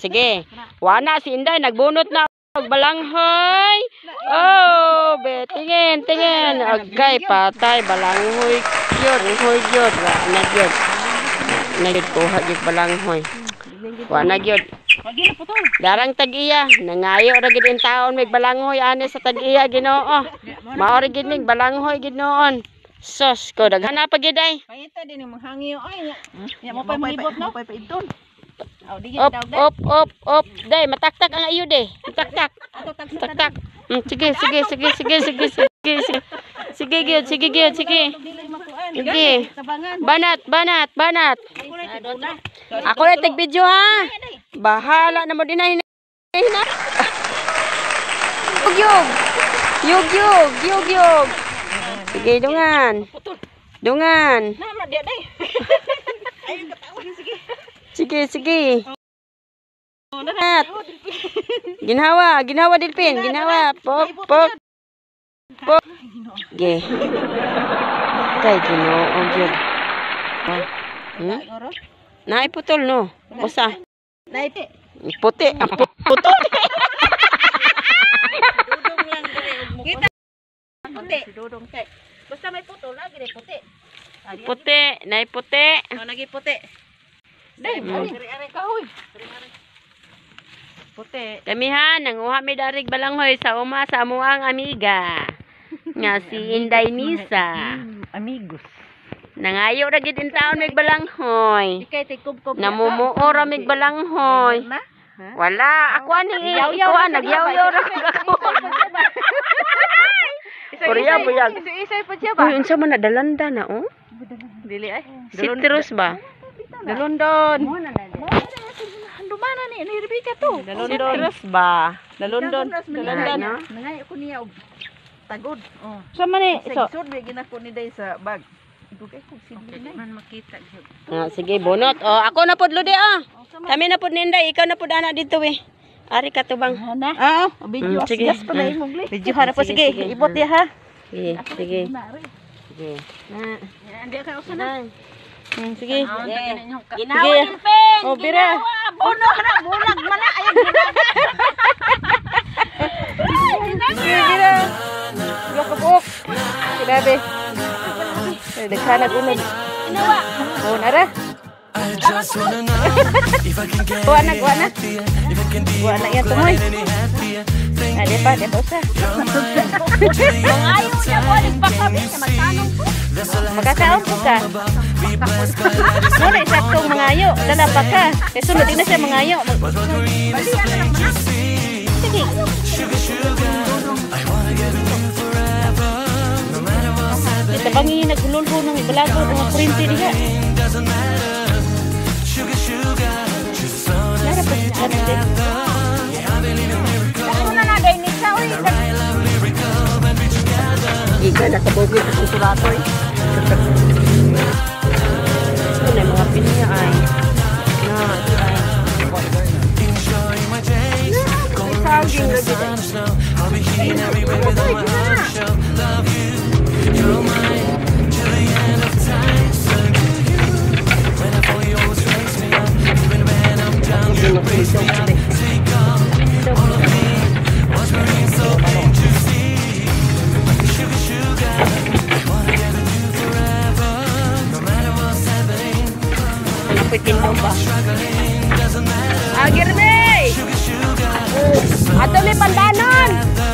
sige. Wana si Inday, nagbunot na og balanghoy. Oh, be, tingin, tingin. Agay, patay, balanghoy. Yun, balanghoy yun. Wana yun. Na yun, kuha yun balanghoy. Wagi na putol. Darang tag-iya. Nangayo ra gid in taon may balanghoy ani sa tag-iya Ginoo. Maori gid ning balanghoy gid noon. Sos ko daghan na pa gid ay. Pangita din yung hangyo ay. Ya mo pa mahibot no. Pa pa idton. Aw di Op, op, op, op. Day, mataktak ang ayo de. Mataktak. Ato tag Taktak. Mm, sige, sige, sige, sige, sige, sige, sige. Sige, gyud, sige, gyud, sige. Sige. Banat, banat, banat. Ako na tag video ha. Bahala na mo din na. Yug, yug. Yug, yug, yug, yug. Sige, dungan. Dungan. Na dia dai. Ay katawa sige. Sige, sige. Banat. Ginhawa, ginhawa dilpin, ginhawa. Pop, pop. Pop. Ge. Kay Ginoo gyud. Oh. Hmm? Naiputol no. Usa. Naiti. Puti. Ang pu- putol. Dudong lang dire. Kita. Puti. Dudong kay. Basta may putol lagi dire puti. Puti. Naiputi. Oh nagi puti. Dai, ari ari kahoy. Puti. Kamihan, nanguha mi darig balanghoy sa uma sa amuang amiga. Nga si Inday Nisa. Amigos. Nangayo ra gid in taon mig balanghoy. Ikay tikup-kup. Namumuo ra mig balanghoy. Na? Wala, ako ani. Ikaw ah, nagyaw-yaw ra ako. Korea buyag. Isa-isa pa siya ba? Uy, unsa man nadalanda na oh? Dili ay. Citrus ba? Dalondon. Dumana ni ni Rebecca to. Citrus ba? Dalondon. Dalondon. no? Nangay ko niya og tagod. Oh. Sa man ni So, sud bi ginako ni day sa bag. Dugay ko sidli na. Man makita gyud. Ah, sige, bunot. Oh, ako na pud ludi ah. Kami na pud ninday, ikaw na pud ana dito eh. Ari ka tubang. Ana? Ah, video. Mm, sige. Yes, pala Mm. imong li. Video ha po sige. Sige, sige. Ibot dia ha. Sige, sige. Sige. Na. Andi ka usa na. Hmm, sige. Ginawa Sige. din pen. Oh, bira. Bono na bulag man na ayo Sige, gira. Lok ka buok. Sinabi. Eh, naghanag unod. Ginawa. Oh, nara. Kuha na, kuha na. Kuha na yan tumoy. Di pa, di pa usa. Ayaw niya pa kami sa magtanong ko. Magkakaon po ka. Muna isaktong mangayo. Dala pa ka. Kaya sunod din na siya mangayo. Mag- Sige. Ito bangi nagululbo ng ibalago ng kurinti diha. Nara pa siya na Giga nakabogit sa surato eh. Ito na yung mga pinya ay. Na, di ay. May saging na di ay. Lapit tindong ba? Agir me! Ato ni pandanon!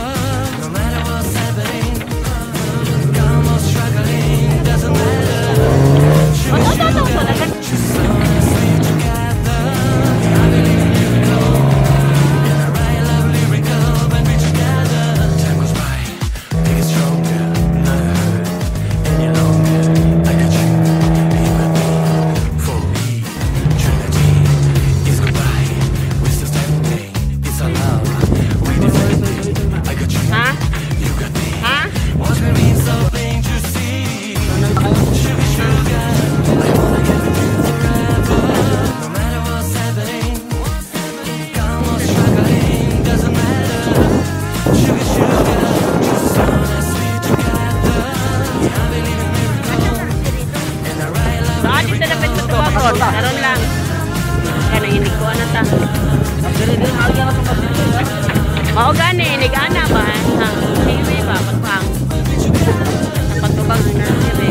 Karoon lang. Kaya hindi ko ano ta. Mao gani, nigana ba? Ha, hiwi ba? Patpang. Patubang na hiwi.